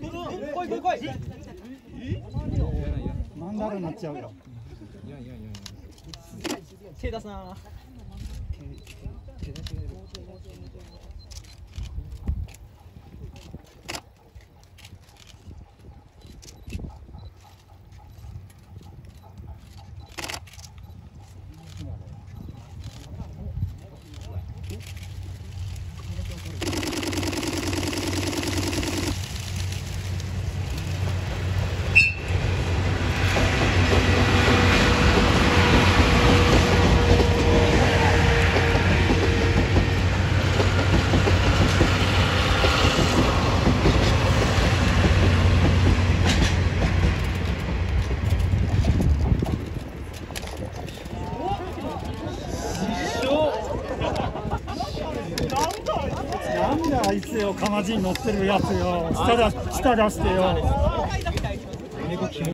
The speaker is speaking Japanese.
来い来い来い。マンダラになっちゃうよ手出すななんであいつよ、かまじに乗ってるやつよ、舌出舌出してよ。